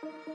Peace.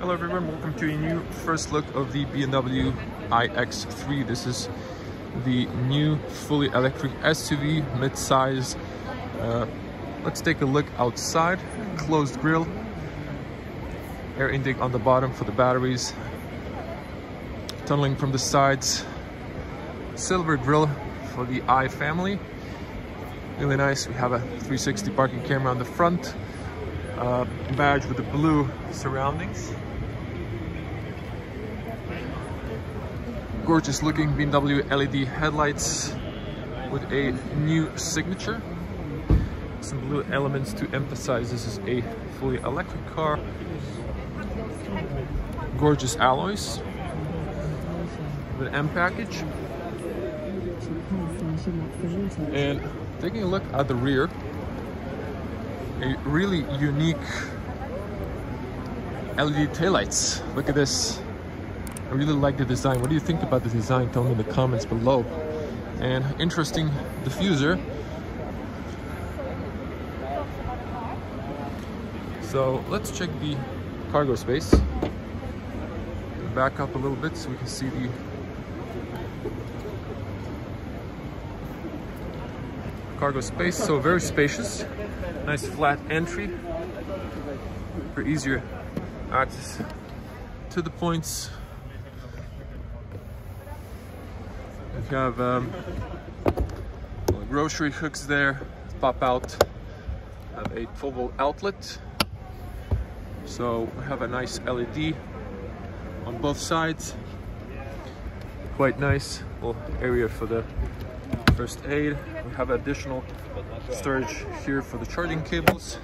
Hello everyone, welcome to a new first look of the BMW iX3. This is the new fully electric SUV mid-size. Uh, let's take a look outside. Closed grille, air intake on the bottom for the batteries, tunneling from the sides, silver grille for the i family. Really nice. We have a 360 parking camera on the front. Uh, badge with the blue surroundings. Gorgeous looking BMW LED headlights with a new signature. Some blue elements to emphasize this is a fully electric car. Gorgeous alloys with M package. And taking a look at the rear, a really unique LED taillights. Look at this I really like the design. What do you think about the design? Tell me in the comments below. And interesting diffuser. So let's check the cargo space. Back up a little bit so we can see the cargo space. So very spacious. Nice flat entry for easier access to the points You have um, grocery hooks there, pop out, have a 12 volt outlet. So we have a nice LED on both sides. Quite nice little area for the first aid. We have additional storage here for the charging cables.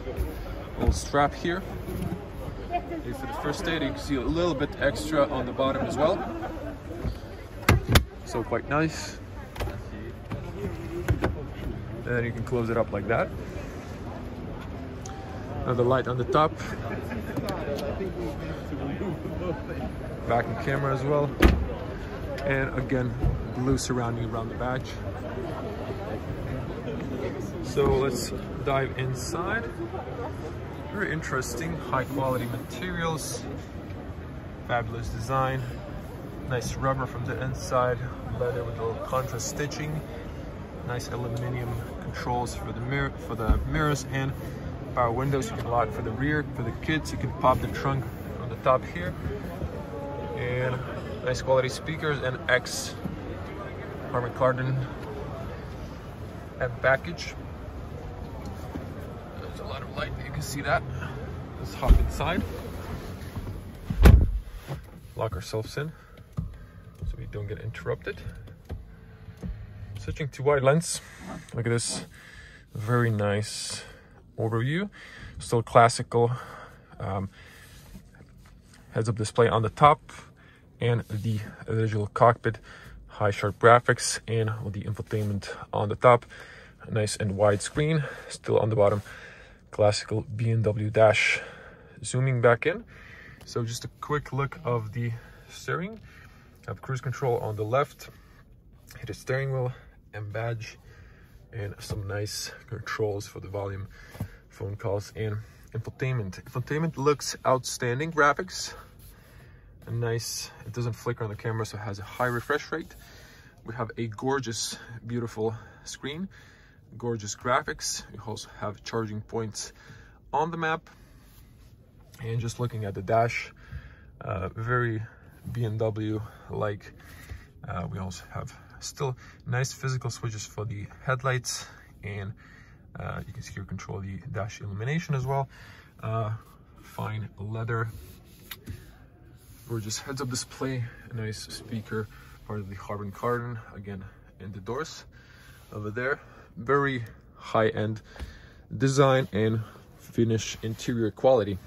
Little strap here. For the first aid, you can see a little bit extra on the bottom as well so quite nice. And then you can close it up like that. Another light on the top. Backing camera as well. And again, blue surrounding around the badge. So let's dive inside. Very interesting, high quality materials, fabulous design, nice rubber from the inside, leather with a little contrast stitching. Nice aluminum controls for the mirror for the mirrors and power windows. You can lock for the rear. For the kids, you can pop the trunk on the top here. And nice quality speakers and X Harman Kardon and package. There's a lot of light, you can see that. Let's hop inside. Lock ourselves in don't get interrupted. Switching to wide lens, look at this very nice overview. Still classical um, heads-up display on the top and the digital cockpit, high sharp graphics and with the infotainment on the top. Nice and wide screen, still on the bottom, classical BMW dash zooming back in. So just a quick look of the steering have cruise control on the left, a steering wheel and badge, and some nice controls for the volume, phone calls, and infotainment. Infotainment looks outstanding graphics. a nice, it doesn't flicker on the camera, so it has a high refresh rate. We have a gorgeous, beautiful screen, gorgeous graphics. We also have charging points on the map. And just looking at the dash, uh, very BMW-like. Uh, we also have still nice physical switches for the headlights and uh, you can see here control the dash illumination as well. Uh, fine leather, gorgeous heads-up display, a nice speaker, part of the Harman Kardon, again, in the doors over there. Very high-end design and finish interior quality.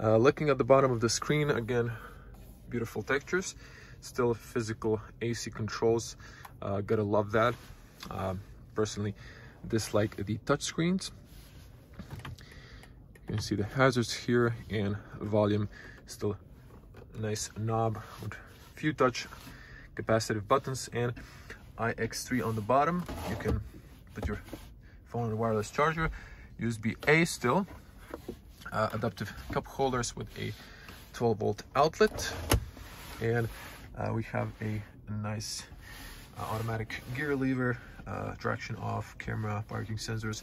Uh, looking at the bottom of the screen, again, beautiful textures, still physical AC controls, uh, gotta love that. Uh, personally, dislike the touch screens. You can see the hazards here and volume, still nice knob with few touch capacitive buttons and iX3 on the bottom. You can put your phone on a wireless charger, USB-A still, uh, adaptive cup holders with a 12 volt outlet and uh, we have a, nice uh, automatic gear lever uh, traction off camera parking sensors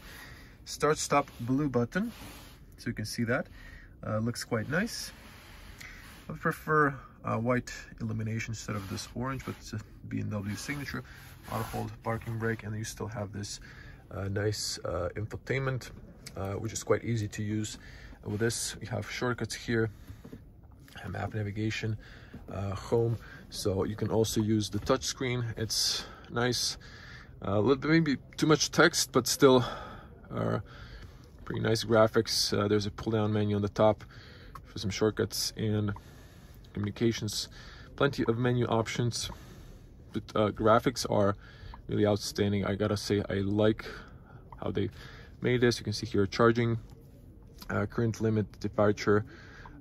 start stop blue button. So you can see that uh, looks quite nice. I prefer uh, white illumination instead of this orange but it's a BMW signature auto hold parking brake and you still have this uh, nice infotainment which is quite easy to use. With this, we have shortcuts here, map navigation, uh, home. So you can also use the touch screen. It's nice. Uh, a little bit maybe too much text, but still uh, pretty nice graphics. Uh, there's a pull down menu on the top for some shortcuts and communications. Plenty of menu options. But uh, graphics are really outstanding. I gotta say, I like how they made this. You can see here charging uh, current limit departure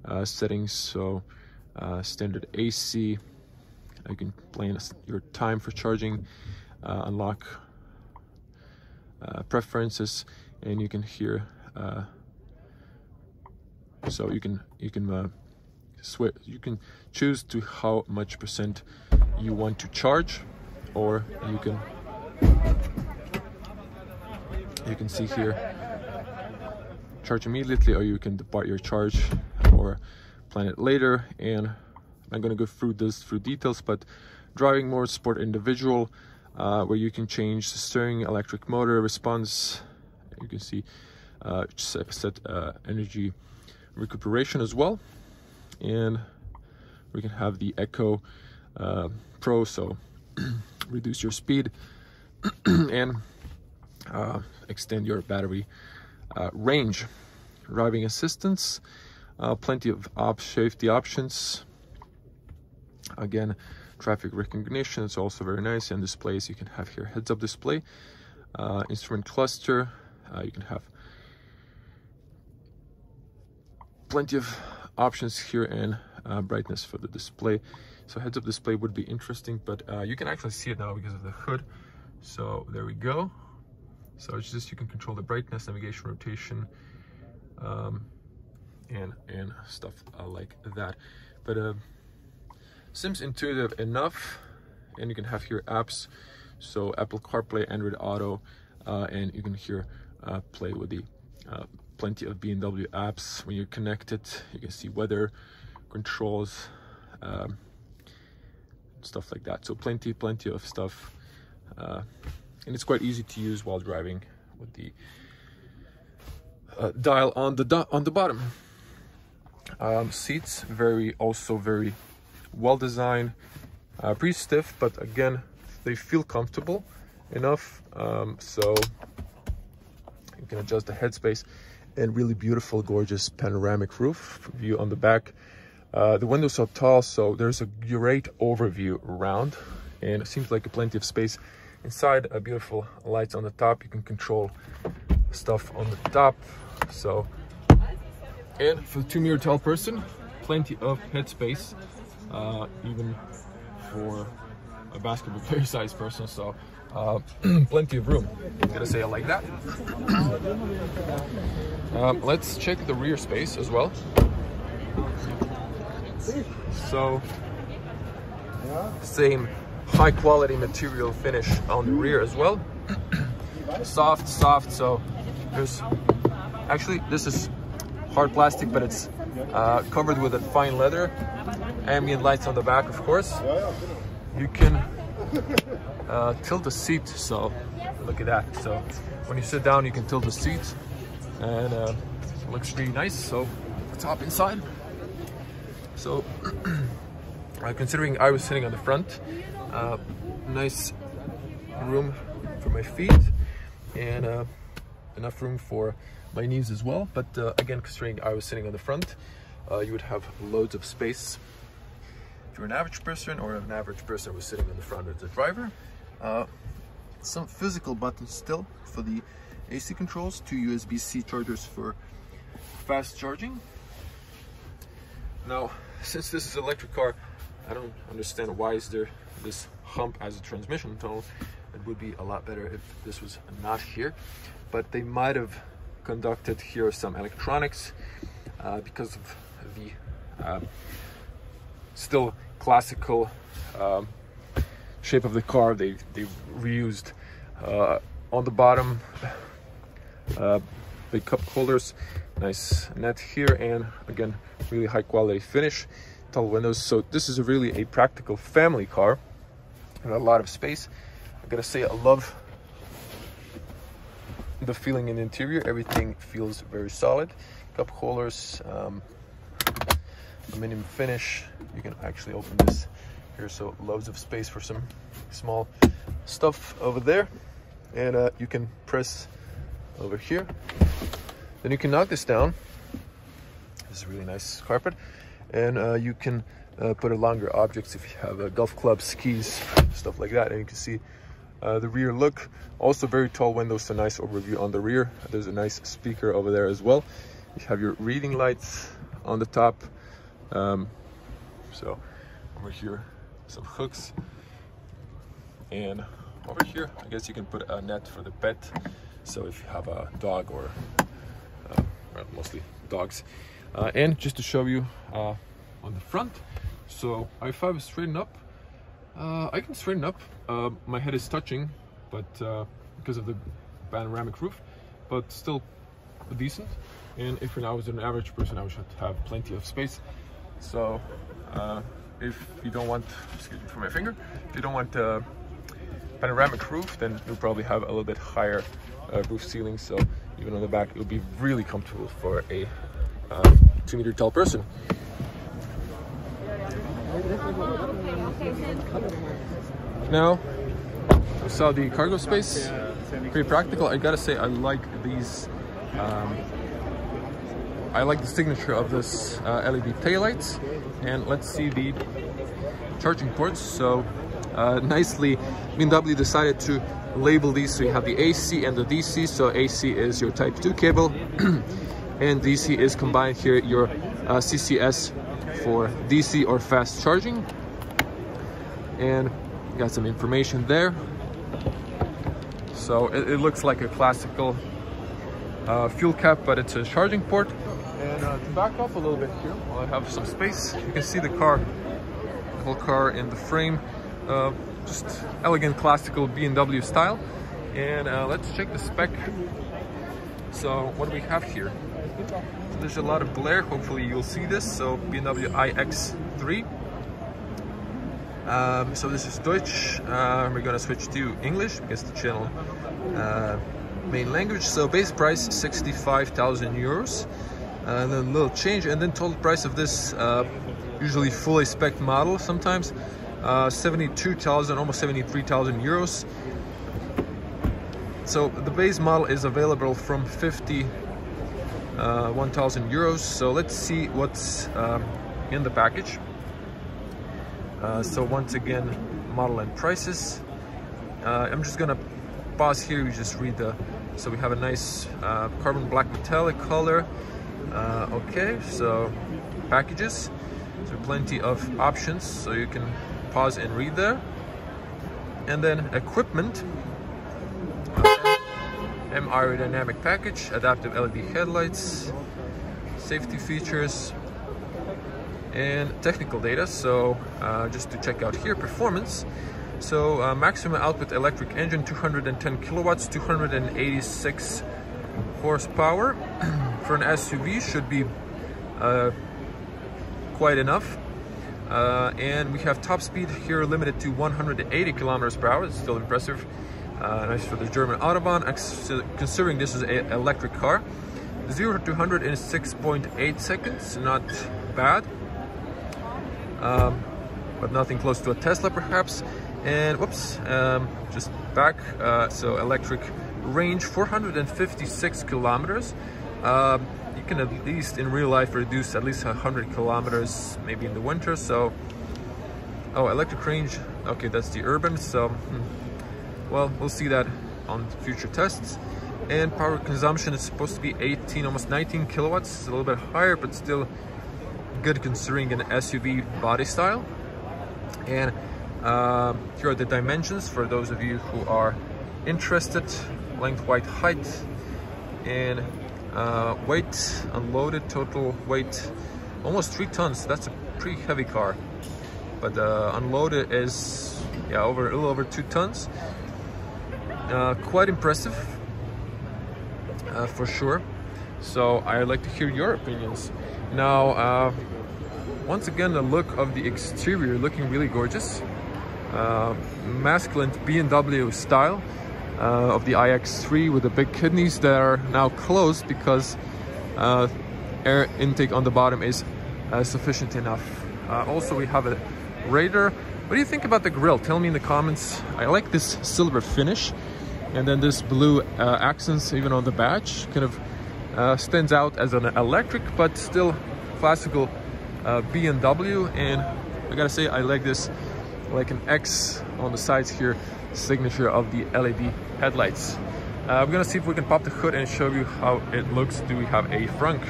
uh, settings. So uh, standard AC you can plan your time for charging uh, unlock uh, preferences and you can hear uh, so you can you can switch you can choose to how much percent you want to charge or you can you can see here charge immediately or you can depart your charge or plan it later and I'm going to go through this through details but driving mode sport individual uh, where you can change the steering electric motor response you can see uh, set uh, energy recuperation as well and we can have the Eco uh, Pro so reduce your speed and uh, extend your battery uh, range, driving assistance, uh, plenty of op safety options. Again, traffic recognition is also very nice and displays you can have here heads-up display, uh, instrument cluster, uh, you can have plenty of options here and uh, brightness for the display. So heads-up display would be interesting, but uh, you can actually see it now because of the hood. So there we go. So it's just you can control the brightness, navigation, rotation, um, and and stuff uh, like that. But uh, seems intuitive enough, and you can have your apps. So Apple CarPlay, Android Auto, uh, and you can here uh, play with the uh, plenty of BMW apps. When you're connected, you can see weather controls, um, stuff like that. So plenty, plenty of stuff. Uh, and it's quite easy to use while driving with the uh, dial on the on the bottom. Um, seats very also very well designed, uh, pretty stiff, but again they feel comfortable enough. Um, so you can adjust the headspace. And really beautiful, gorgeous panoramic roof view on the back. Uh, the windows are tall, so there's a great overview around, and it seems like plenty of space inside. A beautiful lights on the top. You can control stuff on the top. So and for the two meter tall person plenty of headspace uh, even for a basketball player size person so uh, plenty of room I'm gonna say it like that um, let's check the rear space as well So same high quality material finish on the rear as well. soft, soft. So there's actually this is hard plastic, but it's uh, covered with a fine leather. Ambient lights on the back, of course. You can uh, tilt the seat. So look at that. So when you sit down, you can tilt the seat, and uh, it looks really nice. So top inside. So uh, considering I was sitting on the front, uh, nice room for my feet and uh, enough room for my knees as well. But uh, again, considering I was sitting on the front, uh, you would have loads of space. If you're an average person or an average person was sitting in the front of the driver, uh, some physical buttons still for the AC controls, two USB-C chargers for fast charging. Now, since this is an electric car, I don't understand why is there this hump as a transmission tunnel. It would be a lot better if this was not here, but they might have conducted here some electronics uh, because of the uh, still classical um, shape of the car. They they reused uh, on the bottom uh, big cup holders, nice net here, and again really high quality finish tall windows. So this is really a practical family car and a lot of space. I gotta say, I love the feeling in the interior. Everything feels very solid. Cup holders, um, aluminum finish. You can actually open this here, so loads of space for some small stuff over there. And uh, you can press over here. Then you can knock this down. This is really nice carpet and uh, you can uh, put a longer objects if you have a golf club, skis, stuff like that. And you can see uh, the rear look. Also very tall windows, a nice overview on the rear. There's a nice speaker over there as well. You have your reading lights on the top. Um, so over here, some hooks. And over here, I guess you can put a net for the pet. So if you have a dog or uh, mostly dogs, uh, and just to show you uh, on the front so if I was straighten up uh, I can straighten up. Uh, my head is touching but uh, because of the panoramic roof but still decent. And if I was an average person I should have plenty of space. So uh, if you don't want excuse me for my finger if you don't want panoramic roof then you'll probably have a little bit higher roof ceiling. So even on the back it will be really comfortable for a uh, two meter tall person. Now, we saw the cargo space, pretty practical. I gotta say, I like these, um, I like the signature of this uh, LED taillights. And let's see the charging ports. So uh, nicely, BMW decided to label these so you have the AC and the DC. So AC is your type 2 cable and DC is combined here your uh, CCS for DC or fast charging. And got some information there. So it, it looks like a classical uh, fuel cap but it's a charging port. And uh, to back up a little bit here while I have some space you can see the car the whole car in the frame uh, just elegant classical BMW style. And uh, let's check the spec. So what do we have here there's a lot of glare. Hopefully you'll see this. So BMW iX3. Um, so this is Deutsch. Uh, we're gonna switch to English because the channel uh, main language. So base price 65,000 euros. Uh, then a little change and then total price of this uh, usually fully spec model sometimes uh, 72,000 almost 73,000 euros so the base model is available from 50 uh, 1000 euros. So let's see what's um, in the package. Uh, so once again model and prices. Uh, I'm just gonna pause here. You just read the so we have a nice uh, carbon black metallic color. Uh, okay so packages. So plenty of options. So you can pause and read there. And then equipment M aerodynamic package, adaptive LED headlights, safety features, and technical data. So uh, just to check out here, performance. So uh, maximum output electric engine, 210 kilowatts, 286 horsepower. For an SUV should be uh, quite enough. Uh, and we have top speed here limited to 180 kilometers per hour. It's still impressive. Uh, nice for the German Autobahn, considering this is an electric car. 0 to 100 in 6.8 seconds, not bad. Um, but nothing close to a Tesla perhaps. And whoops, um, just back. Uh, so electric range 456 kilometers. Um, you can at least in real life reduce at least 100 kilometers maybe in the winter. So, oh, electric range. Okay, that's the urban. So, hmm. Well, we'll see that on future tests. And power consumption is supposed to be 18, almost 19 kilowatts. It's a little bit higher, but still good considering an SUV body style. And uh, here are the dimensions for those of you who are interested. Length, weight, height, and uh, weight, unloaded total weight, almost three tons. That's a pretty heavy car. But uh, unloaded is, yeah, over a little over two tons. Uh, quite impressive, uh, for sure. So I'd like to hear your opinions. Now, uh, once again, the look of the exterior looking really gorgeous. Uh, masculine BMW style uh, of the iX3 with the big kidneys that are now closed because air intake on the bottom is sufficient enough. Also, we have a Raider. What do you think about the grill? Tell me in the comments. I like this silver finish and then this blue uh, accents even on the badge kind of stands out as an electric but still classical BMW and I gotta say I like this like an X on the sides here, signature of the LED headlights. Uh, we're gonna see if we can pop the hood and show you how it looks. Do we have a frunk?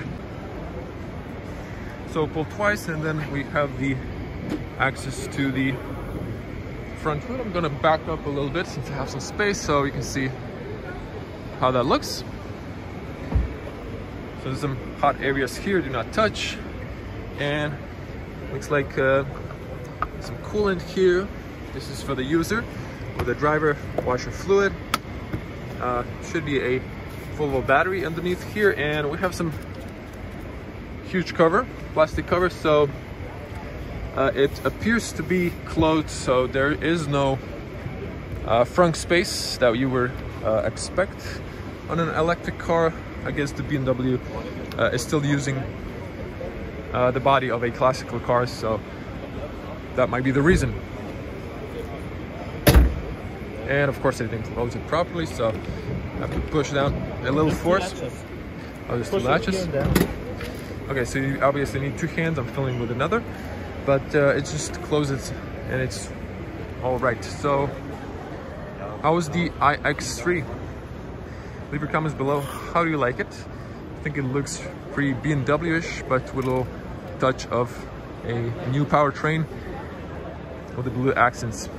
So pull twice and then we have the access to the front hood. I'm gonna back up a little bit since I have some space so you can see how that looks. So there's some hot areas here, do not touch. And looks like uh, some coolant here. This is for the user with the driver washer fluid. Uh, should be a full battery underneath here and we have some huge cover, plastic cover. So uh, it appears to be closed so there is no uh, front space that you would uh, expect on an electric car. I guess the BMW uh, is still using uh, the body of a classical car so that might be the reason. And of course I didn't close it properly, so I have to push down a little force. Oh, there's two latches. Okay, so you obviously need two hands. I'm filling with another, but uh, it just closes and it's all right. So how was the iX3? Leave your comments below. How do you like it? I think it looks pretty BMW-ish, but with a little touch of a new powertrain with the blue accents.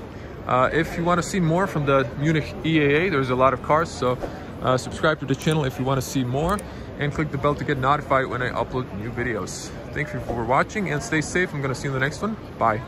Uh, if you want to see more from the Munich IAA, there's a lot of cars, so uh, subscribe to the channel if you want to see more and click the bell to get notified when I upload new videos. Thank you for watching and stay safe. I'm going to see you in the next one. Bye.